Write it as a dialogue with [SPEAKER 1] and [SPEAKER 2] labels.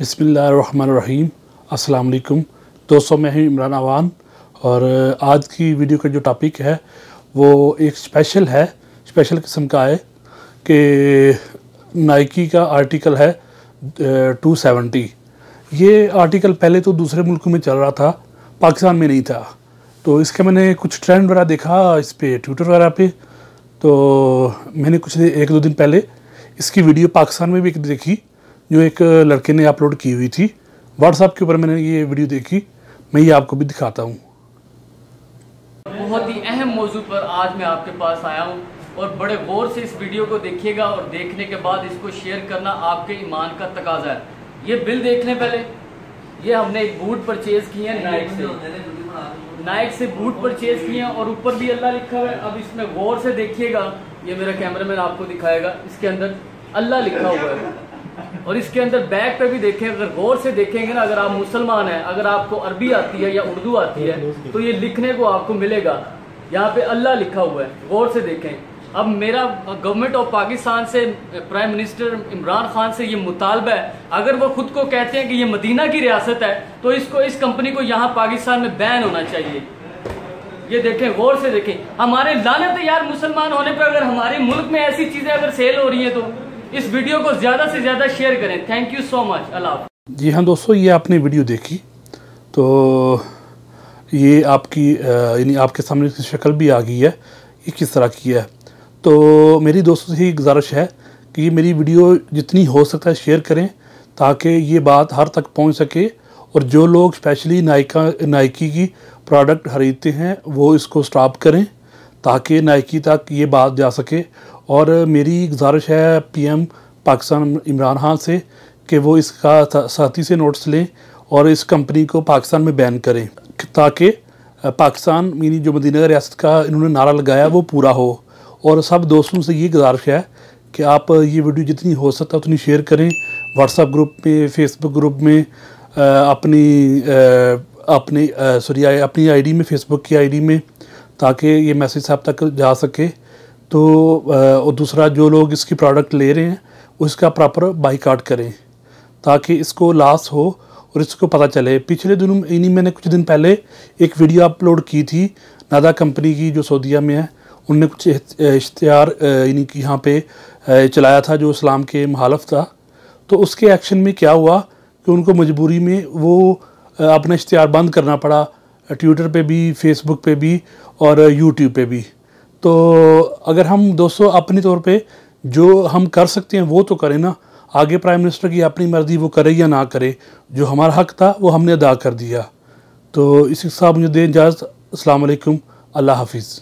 [SPEAKER 1] بسم اللہ الرحمن الرحیم۔ السلام علیکم۔ دوستوں میں ہوں عمران عوان اور آج کی ویڈیو کا جو ٹاپک ہے، وہ ایک اسپیشل ہے اسپیشل قسم کا ہے کہ نائکی کا آرٹیکل ہے ٹو سیونٹی۔ یہ آرٹیکل پہلے تو دوسرے ملکوں میں چل رہا تھا، پاکستان میں نہیں تھا۔ تو اس کے میں نے کچھ ٹرینڈ وغیرہ دیکھا، اس پہ ٹویٹر وغیرہ پہ۔ تو میں نے کچھ ایک دو دن پہلے اس کی ویڈیو پاکستان میں بھی دیکھی۔ جو ایک لڑکے نے اپلوڈ کی ہوئی تھی واٹس ایپ کے اوپر میں نے یہ ویڈیو دیکھی، میں یہ آپ کو بھی دکھاتا ہوں۔
[SPEAKER 2] بہت ہی اہم موضوع پر آج میں آپ کے پاس آیا ہوں اور بڑے غور سے اس ویڈیو کو دیکھیے گا اور دیکھنے کے بعد اس کو شیئر کرنا آپ کے ایمان کا تقاضا ہے۔ یہ بل دیکھنے پہلے، یہ ہم نے ایک بوٹ پرچیز کی ہیں نائک سے۔ نائک سے بوٹ پرچیز کی ہیں اور اوپر بھی اللہ لکھا ہوا ہے۔ اب اس میں غور سے دیکھیے گا۔ یہ میرا کیمرہ مین آپ کو دکھائے گا۔ اس کے اندر اللہ لکھا ہوا ہے۔ اور اس کے اندر بیک پہ بھی دیکھیں، اگر غور سے دیکھیں گے نا، اگر آپ مسلمان ہیں، اگر آپ کو عربی آتی ہے یا اردو آتی ہے، تو یہ لکھنے کو آپ کو ملے گا۔ یہاں پہ اللہ لکھا ہوا ہے، غور سے دیکھیں۔ اب میرا گورنمنٹ آف پاکستان سے پرائم منسٹر عمران خان سے یہ مطالبہ ہے۔ اگر وہ خود کو کہتے ہیں کہ یہ مدینہ کی ریاست ہے، تو اس کو، اس کمپنی کو یہاں پاکستان میں بین ہونا چاہیے۔ یہ دیکھیں، غور سے دیکھیں۔ ہمارے لانت یار مسلمان ہونے پر اگر ہمارے ملک میں ایسی چیزیں اگر سیل ہو رہی ہیں تو؟ اس ویڈیو کو زیادہ سے زیادہ شیئر کریں۔ تھینک یو سو مچ اللہ
[SPEAKER 1] جی ہاں دوستو، یہ آپ نے ویڈیو دیکھی۔ تو یہ آپ کی یعنی آپ کے سامنے کی شکل بھی آ گئی ہے۔ یہ کس طرح کی ہے؟ تو میری دوستوں سے ہی گزارش ہے کہ یہ میری ویڈیو جتنی ہو سکتا ہے شیئر کریں تاکہ یہ بات ہر تک پہنچ سکے اور جو لوگ اسپیشلی نائکا، نائکی کی پروڈکٹ خریدتے ہیں، وہ اس کو سٹاپ کریں تاکہ نائکی تک یہ بات جا سکے۔ اور میری گزارش ہے پی ایم پاکستان عمران خان سے کہ وہ اس کا ساتھی سے نوٹس لیں اور اس کمپنی کو پاکستان میں بین کریں تاکہ پاکستان یعنی جو مدینہ ریاست کا انہوں نے نعرہ لگایا وہ پورا ہو۔ اور سب دوستوں سے یہ گزارش ہے کہ آپ یہ ویڈیو جتنی ہو سکتا اتنی شیئر کریں۔ واٹس ایپ گروپ میں فیس بک گروپ میں اپنی اپنی سوری اپنی آئی ڈی میں فیس بک کی آئی ڈی میں، تاکہ یہ میسیج صاحب تک جا سکے۔ تو اور دوسرا جو لوگ اس کی پروڈکٹ لے رہے ہیں، اس کا پراپر بائی کاٹ کریں، تاکہ اس کو لاس ہو اور اس کو پتہ چلے۔ پچھلے دنوں انہیں میں نے کچھ دن پہلے ایک ویڈیو اپلوڈ کی تھی، نادا کمپنی کی جو سعودیہ میں ہے، ان نے کچھ اشتہار یعنی کہ یہاں پہ چلایا تھا جو اسلام کے محالف تھا۔ تو اس کے ایکشن میں کیا ہوا کہ ان کو مجبوری میں وہ اپنا اشتہار بند کرنا پڑا ٹویٹر پہ بھی فیس بک پہ بھی، اور یوٹیوب پہ بھی۔ تو اگر ہم دوستو اپنی طور پہ جو ہم کر سکتے ہیں وہ تو کریں نا، آگے پرائم منسٹر کی اپنی مرضی وہ کرے یا نہ کرے، جو ہمارا حق تھا وہ ہم نے ادا کر دیا۔ تو اسی کے ساتھ مجھے دیں اجازت۔ السلام علیکم۔ اللہ حافظ۔